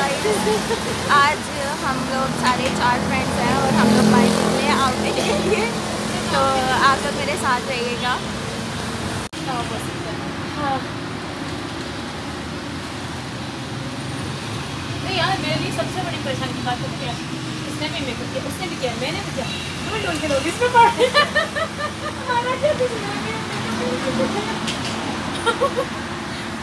आज हम लोग सारे चार फ्रेंड्स हैं और हम लोग बाइक निकले आउटिंग के लिए तो आप लोग मेरे साथ रहिएगा। नहीं, यार, मेरे लिए सबसे बड़ी परेशानी की बात है इसने भी किया, उसने भी किया, मैंने भी किया। डबल डोल के लोग इसमें पड़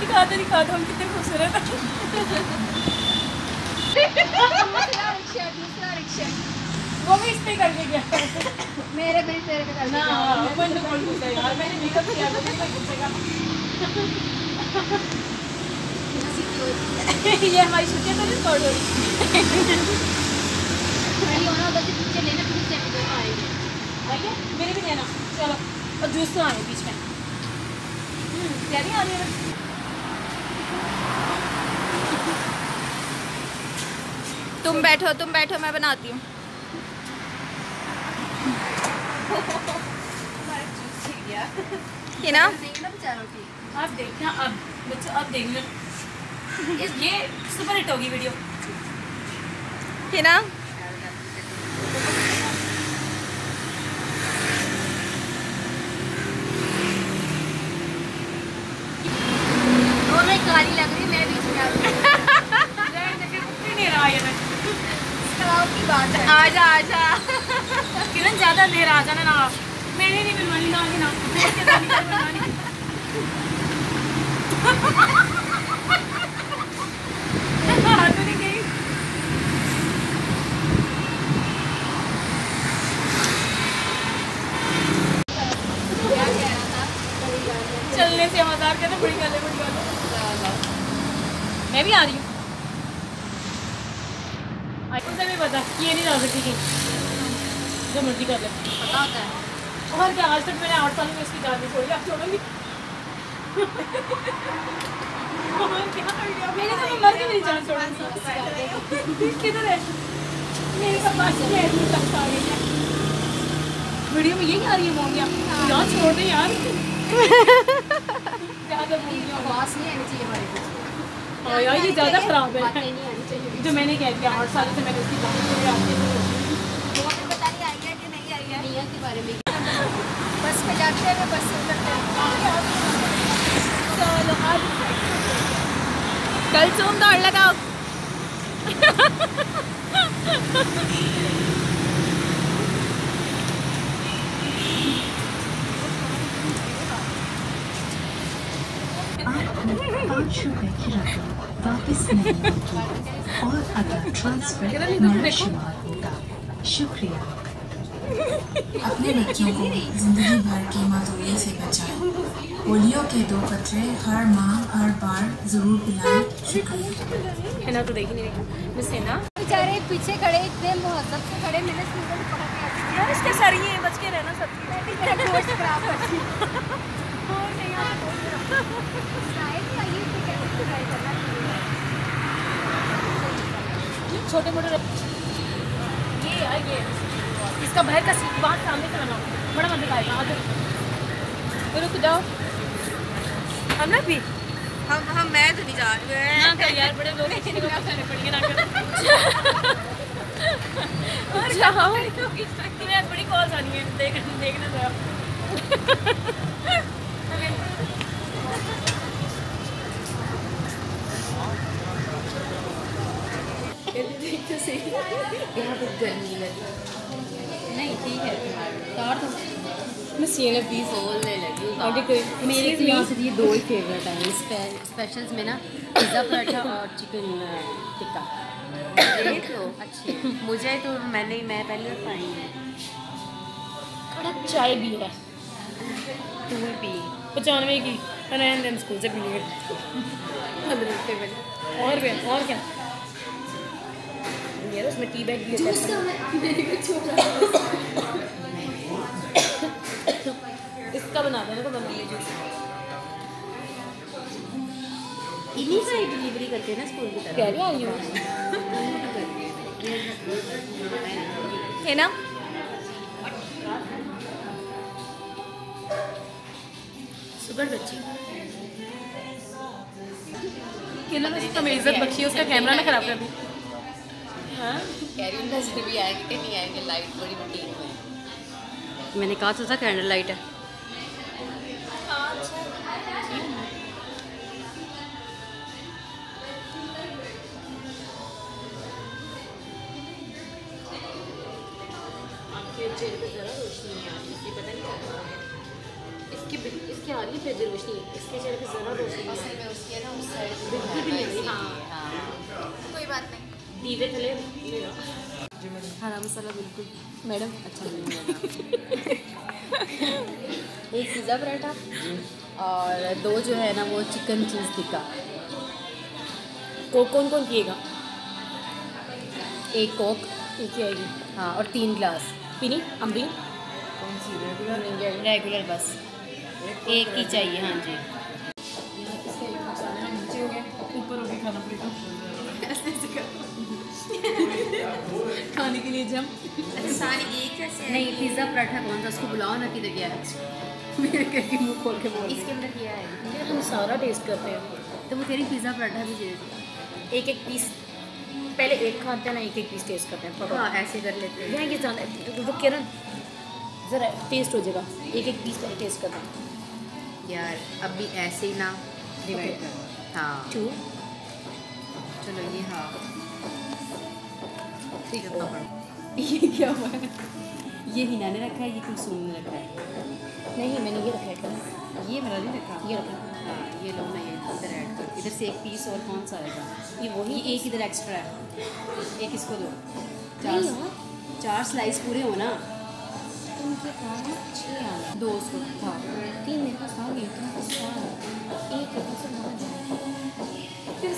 दिखा दो दिखा दो, हम कितने खूबसूरत हैं वो भी इस पे करके गया। मेरे भी तेरे का ना अपन तो कौन पूछता यार मैंने मेकअप किया था तो कोई पूछेगा। ये हमारी छुट्टियाँ तो रिकॉर्ड हो रही होना होगा तो पीछे लेना फिर से आएगी आइए मेरे भी लेना। चलो और जूस तो आए बीच में। क्या नहीं आ रही है? तुम बैठो तुम बैठो मैं बनाती हूँ। ये ना? आप देखना अब बच्चों अब देख लो ये ये सुपर हिट होगी वीडियो। ये ना दोनों ही काली लग रही है मैं बीच में आ रही हूँ नहीं रहा ये मैं की बात है। आजा आजा। किरण ज़्यादा अंधेर आ जाना ना। मैंने नहीं बनवानी ना ना। चलने से कहते बड़ी गल बड़ी गल मैं भी आ रही हूँ। उसे भी पता कि ये नहीं सकती कहीं जो मर्ज़ी कर ले। पता होता है और क्या आज तक मैंने आठ साल में उसकी जान नहीं छोड़ी आप छोड़ोगी? मैंने तो मर के मेरी जान छोड़ी किधर है? मेरे सब बात है तक आ गई है। वीडियो में यही आ रही है मोमिया? यार छोड़ दे यार। ज़्यादा मोमिया आवाज़ नहीं आनी चाहिए हमारे बीच हाँ यार ये ज़्यादा खराब है। नहीं जो मैंने कह दिया आठ साल से मैंने उसकी जान छोड़ी आपके वो हमें पता नहीं आई है कि नहीं आई है? निया के बारे में। बस में जाते हैं बस में उतरते हैं। कल चूम दौड़ लगाओ। आपको पाँच रुपए की रकम वापस नहीं होगी और अगर ट्रांसफ़र मेरा होगा शुक्रिया अपने बच्चों को ज़िंदगी भर की माधुर्य से बचाएँ। पोलियो के दो कतरे हर माह हर बार ज़रूर पिलाएँ। शुक्रिया। है ना तो देख ही नहीं रही मिस है ना? बेचारे पीछे खड़े इतने मुहब्बत से खड़े मैंने स्कूटर पकड़ के यार इसके सर ही है बच के रहना सब मेरा गोश्त खराब तो ट्राई करना। छोटे मोटे ये यार ये। इसका बाहर का सीट बाहर सामने से बना बड़ा मज़ा आएगा आगे तो रुक जाओ। हम ना भी हम हम मैं तो नहीं जा रही ना कर यार बड़े लोग पड़ेंगे ना कर। और जाओ। तुम्हें आज बड़ी कॉल्स आनी है देख देखना जरा यहाँ पे गर्मी लगी नहीं ठीक है तौर तो मैं सीने प्लीज़ बोलने लगी कोई मेरे क्लास ये दो ही फेवरेट हैं। स्पेशल्स में ना पिज़्ज़ा पराठा और चिकन टिक्का तो अच्छे मुझे तो मैंने मैं पहले खाई है। थोड़ा चाय भी है। तू ही पी पचानवे की रहने दें स्कूल से पी लिए। और भी और क्या? यार उसमें टी बैग भी है। इसका बना देना तो बना लीजिए जूस। इन्हीं का ही डिलीवरी करते हैं ना स्कूल की तरफ़ कह रही आई हूँ। है ना सुगर बच्ची किरण ने उसको इज़्ज़त बख्शी उसका कैमरा ना खराब कर दी। हाँ। कैरी नज़र भी आएँगे कि नहीं आएँगे लाइट बड़ी रूटीन में मैंने कहा तो था कैंडल लाइट है। आपके चेहरे पे ज़रा रोशनी नहीं आ रही इसलिए पता नहीं क्या हुआ है। इसकी इसकी आ रही है फिर रोशनी इसके चेहरे पे ज़रा रोशनी नहीं आ रही। बिल्कुल भी नहीं आ रही। हाँ। कोई बात नहीं। दीवे थले हरा मसाला बिल्कुल। मैडम अच्छा नहीं लगा। एक पिज़्ज़ा पराठा और दो जो है ना वो चिकन चीज़ टिक्का कोक कौन कौन पिएगा? एक कोक। एक ही आएगी। हाँ और तीन ग्लास। पीनी? अम्बी रेगुलर बस। एक ही चाहिए हाँ जी। खाने के लिए जम सारे एक जैसे नहीं पिज़्ज़ा पराठा कौन सा? उसको बुलाओ ना किधर गया मेरे करके मुँह खोल के बोल इसके अंदर किया है? ये हम सारा टेस्ट करते हैं। तो वो रही पिज़्ज़ा पराठा भी दे दो। एक एक पीस पहले एक खाते हैं ना एक एक पीस टेस्ट करते हैं पकड़ो। हाँ ऐसे कर लेते हैं। यहाँ ये ज़्यादा रुक- रुक किरण। ज़रा टेस्ट हो जाएगा। एक एक पीस पहले टेस्ट करते हैं। यार अब भी ऐसे ही ना डिवाइड कर। हाँ। टू चलो ये हाँ। ठीक है पकड़ो। ये क्या हुआ है? ये हिना ने रखा है ये कुलसुम ने रखा है? नहीं मैंने ये रखा है क्या ये मेरा नहीं रखा। ये रखा हाँ। ये लो ना ये इधर ऐड कर इधर से एक पीस और कौन सा आएगा? ये वही ये एक इधर एक्स्ट्रा है। एक इसको दो। चार चार स्लाइस पूरे हो ना? उनके पास छः आ दो सौ हाँ। तीन मेरे पास आ गए तुम्हारे पास चार एक पास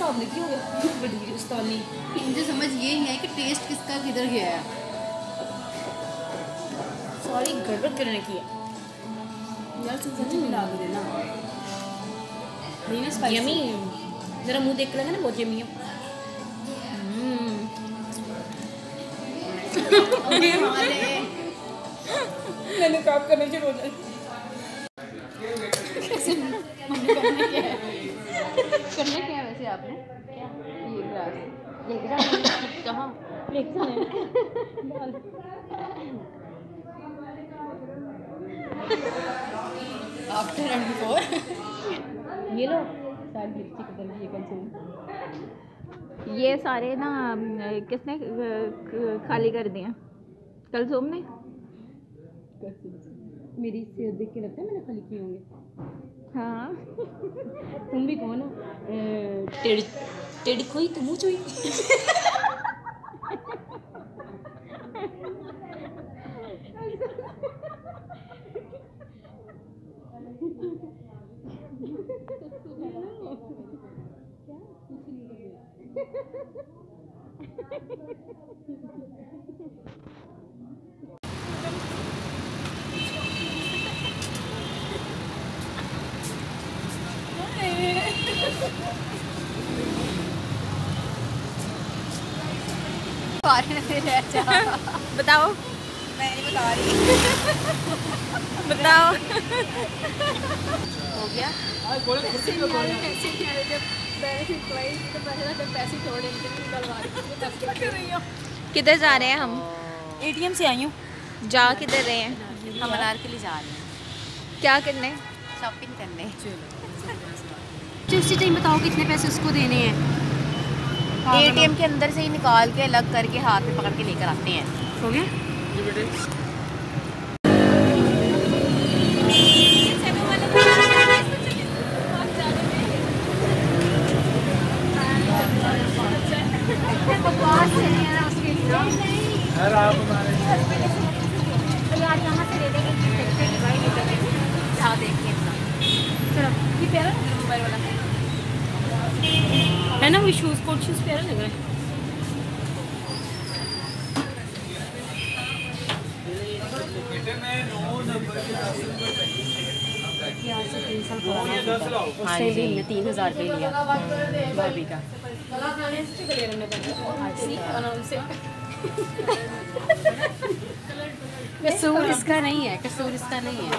वहाँ फिर लिखी हो गया? बड़ी उस्तानी मुझे समझ ये नहीं है कि टेस्ट किसका किधर गया है। सारी गड़बड़ करने की है। यार सच में मिला के देना नहीं ना स्पाइसी यमी जरा मुँह देख लेंगे ना बहुत यमी है। मैंने काम करना शुरू हो जाए करना क्या है? वैसे आपने? ये ग्लास लेके जाना। कहाँ आफ्टर एंड बिफोर ये लो लिपस्टिक गई कंज्यूम ये सारे ना किसने खाली कर दिए? कल सोम ने? मेरी सेहत देख के लगता है मैंने खाली किए होंगे। हाँ। तुम भी कौन हो टेढ़ी टेढ़ी खोई तो मुँह चोई। बताओ। मैं नहीं बता रही। बताओ। हो गया। किधर जा रहे हैं हम? एटीएम से आई हूँ। जा किधर रहे हैं? हम अनार के लिए जा रहे हैं। क्या करने? शॉपिंग करने। तो उसी टाइम बताओ कितने पैसे उसको देने हैं। एटीएम के अंदर से ही निकाल के अलग करके हाथ में पकड़ के लेकर आते हैं। हो गया चलो ये प्यारा लग रहा है मोबाइल वाला है ना वो शूज़ कोट शूज़ प्यारा लग रहा है। हाँ तीन हज़ार रुपये लिया। भाभी का। कसूर इसका नहीं है कसूर इसका नहीं है।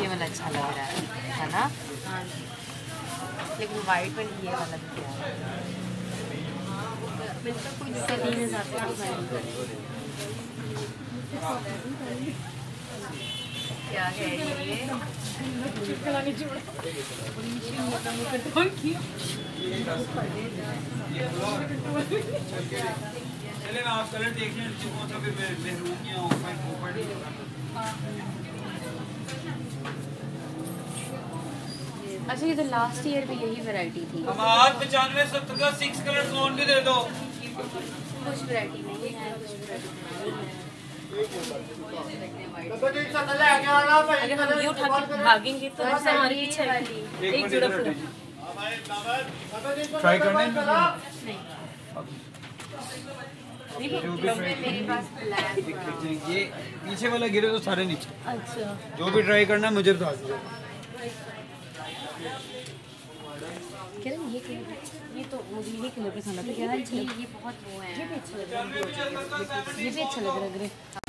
ये वाला अच्छा लग रहा है है ना? लेकिन वाइट में ये वाला भी क्या है? नहीं क्या है ये? चले ना आप कलर देख लें कौन सा फिर मैं मेहरून या ऑफ़ वाइट ऑफ़ वाइट अच्छा ये तो लास्ट ईयर भी यही वैरायटी थी। अब आज पचानवे सत्तर का सिक्स कलर सोन भी दे दो। कुछ वैरायटी नहीं है कुछ अगर हम ये उठा के भागेंगे। तो हमारे पीछे एक एक जुड़ा ट्राई करना है? मेरे पास ब्लैक ये पीछे वाला गिरे तो सारे नीचे। अच्छा। जो भी ट्राई करना है मुझे बता दीजिए। किरण ये ये तो मुझे ये कलर पसंद आता है? ये ये बहुत वो है। ये भी अच्छा लग रहा है। ये भी अच्छा लग रहा है